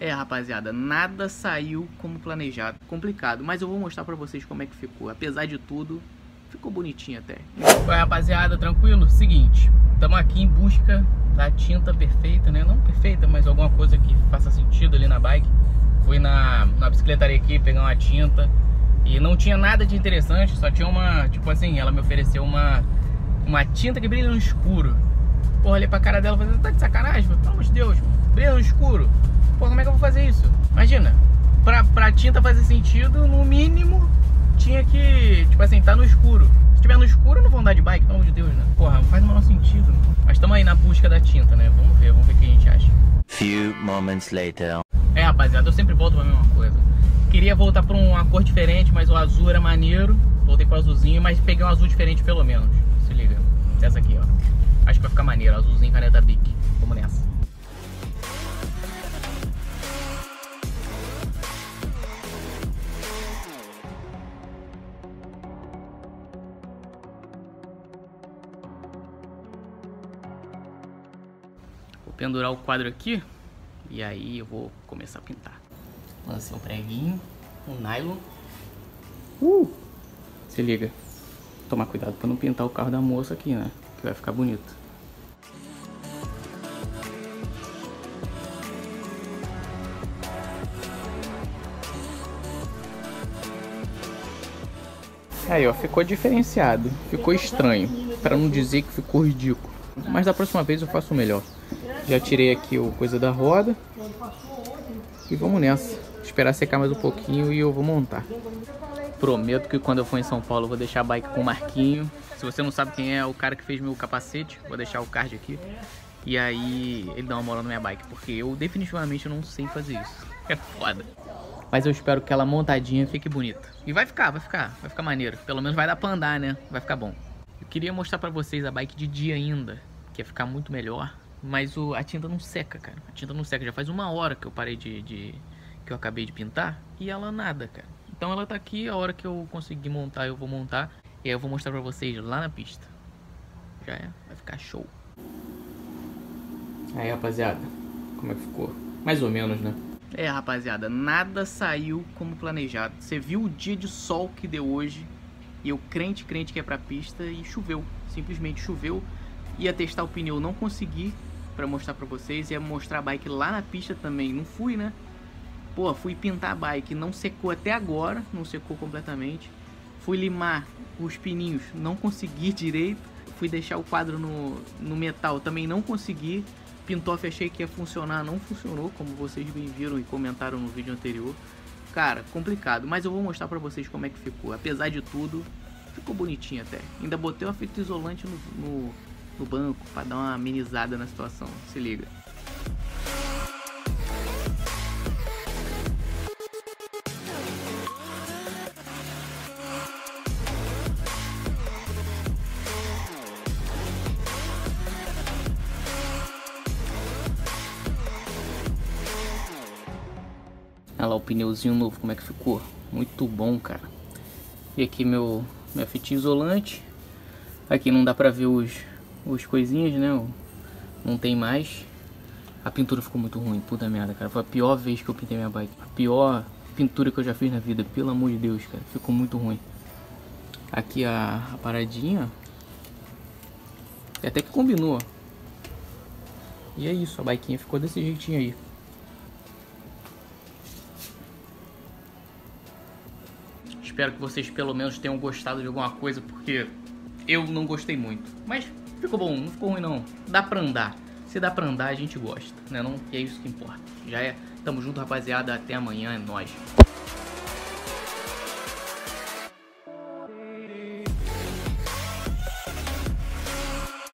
É, rapaziada, nada saiu como planejado. Complicado, mas eu vou mostrar pra vocês como é que ficou. Apesar de tudo, ficou bonitinho até. Oi, rapaziada, tranquilo? Seguinte, estamos aqui em busca da tinta perfeita, né? Não perfeita, mas alguma coisa que faça sentido ali na bike. Fui na, na bicicletaria aqui pegar uma tinta e não tinha nada de interessante, só tinha uma, tipo assim, ela me ofereceu uma, uma tinta que brilha no escuro. Porra, olhei pra cara dela e falei, tá de sacanagem? Pelo amor de Deus, brilha no escuro. Pô, como é que eu vou fazer isso? Imagina, pra, pra tinta fazer sentido, no mínimo, tinha que, tipo assim, tá no escuro. Se tiver no escuro, não vão andar de bike, pelo amor de Deus, né? Porra, não faz o menor sentido. Mas estamos aí na busca da tinta, né? Vamos ver, vamos ver o que a gente acha. Few moments later. É, rapaziada, eu sempre volto pra mesma coisa. Queria voltar pra uma cor diferente, mas o azul era maneiro. Voltei pro azulzinho, mas peguei um azul diferente pelo menos. Se liga. Essa aqui, ó. Acho que vai ficar maneiro, azulzinho caneta Bic. Vamos nessa. Pendurar o quadro aqui e aí eu vou começar a pintar. Lancei um preguinho, um nylon. Uh! Se liga. Tomar cuidado para não pintar o carro da moça aqui, né? Que vai ficar bonito. Aí, ó, ficou diferenciado. Ficou estranho. Para não dizer que ficou ridículo. Mas da próxima vez eu faço melhor. Já tirei aqui o coisa da roda. E vamos nessa. Esperar secar mais um pouquinho e eu vou montar. Prometo que quando eu for em São Paulo eu vou deixar a bike com o Marquinho. Se você não sabe quem é, é o cara que fez meu capacete, vou deixar o card aqui. E aí ele dá uma moral na minha bike, porque eu definitivamente não sei fazer isso. É foda. Mas eu espero que ela montadinha fique bonita. E vai ficar, vai ficar, vai ficar maneiro. Pelo menos vai dar pra andar, né? Vai ficar bom. Eu queria mostrar pra vocês a bike de dia ainda, que ia ficar muito melhor. Mas o, a tinta não seca, cara. A tinta não seca. Já faz uma hora que eu parei de, de que eu acabei de pintar e ela nada, cara. Então ela tá aqui, a hora que eu conseguir montar, eu vou montar. E aí eu vou mostrar pra vocês lá na pista. Já é, vai ficar show. Aí, rapaziada, como é que ficou? Mais ou menos, né? É, rapaziada, nada saiu como planejado. Você viu o dia de sol que deu hoje. E eu crente, crente que é pra pista e choveu. Simplesmente choveu. Ia testar o pneu, não consegui pra mostrar pra vocês. Ia mostrar a bike lá na pista também. Não fui, né? Pô, fui pintar a bike, não secou até agora, não secou completamente. Fui limar os pininhos, não consegui direito. Fui deixar o quadro no, no metal, também não consegui. Pintoff achei que ia funcionar, não funcionou, como vocês bem viram e comentaram no vídeo anterior. Cara, complicado, mas eu vou mostrar pra vocês como é que ficou. Apesar de tudo, ficou bonitinho até. Ainda botei o efeito isolante no, no, no banco pra dar uma amenizada na situação, se liga. Olha lá o pneuzinho novo, como é que ficou. Muito bom, cara. E aqui meu, minha fitinha isolante. Aqui não dá pra ver os, os coisinhas, né? Não tem mais. A pintura ficou muito ruim, puta merda, cara. Foi a pior vez que eu pintei minha bike. A pior pintura que eu já fiz na vida, pelo amor de Deus, cara. Ficou muito ruim. Aqui a, a paradinha. E até que combinou. E é isso, a biquinha ficou desse jeitinho aí. Espero que vocês pelo menos tenham gostado de alguma coisa, porque eu não gostei muito. Mas ficou bom, não ficou ruim não. Dá pra andar. Se dá pra andar, a gente gosta, né? Não, e é isso que importa. Já é. Tamo junto, rapaziada. Até amanhã. É nóis.